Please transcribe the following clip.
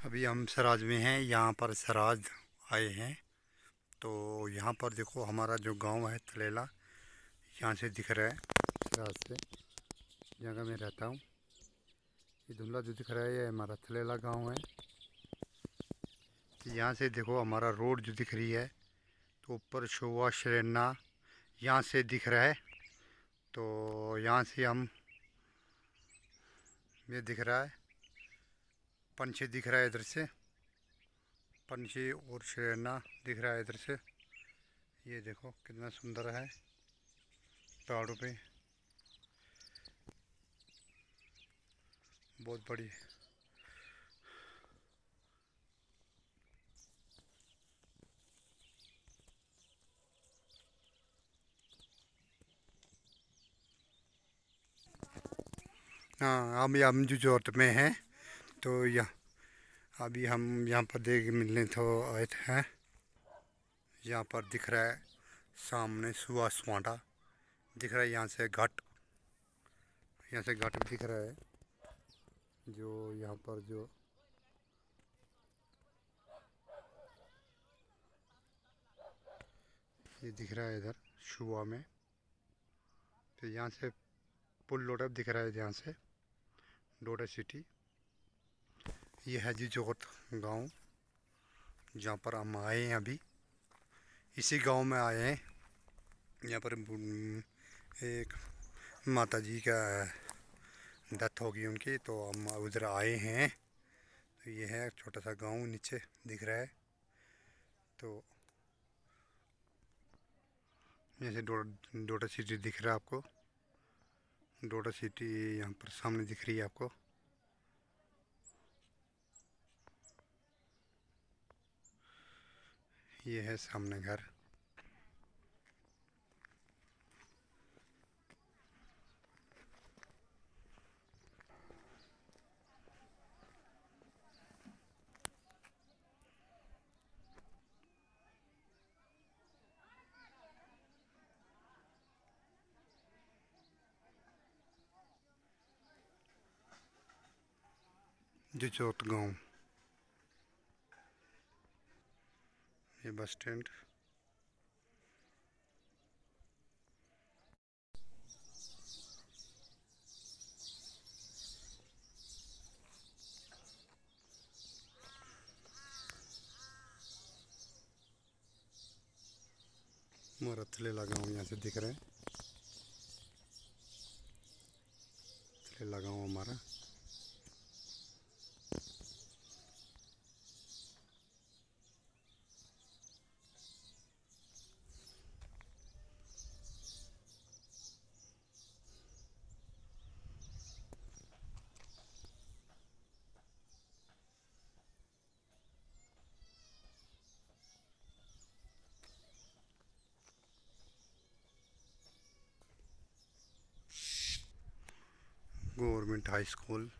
अभी हम सराज में हैं, यहाँ पर सराज आए हैं। तो यहाँ पर देखो हमारा जो गाँव है, तलेला, यहाँ से दिख रहा है सराज से। जगह में रहता हूँ। ये धुंधला जो दिख रहा है, ये हमारा थलेला गाँव है। यहाँ से देखो हमारा रोड जो दिख रही है तो ऊपर शोवा शरेना यहाँ से दिख रहा है। तो यहाँ से हम ये दिख रहा है। पंछी दिख रहा है इधर से। पंछी और शेरना दिख रहा है इधर से। ये देखो कितना सुंदर है पहाड़ों पे। बहुत बड़ी। हाँ हम जो जोत में हैं। तो यह अभी हम यहाँ पर देख मिलने तो आए थे यहाँ पर दिख रहा है, सामने सुहास वाटा दिख रहा है, यहाँ से घाट, यहाँ से घाट दिख रहा है, जो यहाँ पर जो ये दिख रहा है इधर शुआ में। तो यहाँ से पुल लोडअप दिख रहा है, यहाँ से, डोडा सिटी। ये है जी जोत गाँव, जहाँ पर हम आए हैं अभी। इसी गाँव में आए हैं। यहाँ पर एक माता जी का डेथ होगी उनकी तो हम उधर आए हैं। तो ये है छोटा सा गाँव नीचे दिख रहा है। तो जैसे डोडा सिटी दिख रहा है आपको। डोडा सिटी यहाँ पर सामने दिख रही है आपको। ये है सामने घर। जो जचौत गाँव। ये बस स्टैंड। हमारा थलेला गाँव यहाँ से दिख रहे हैं। थलेला गाँव हमारा। Government high school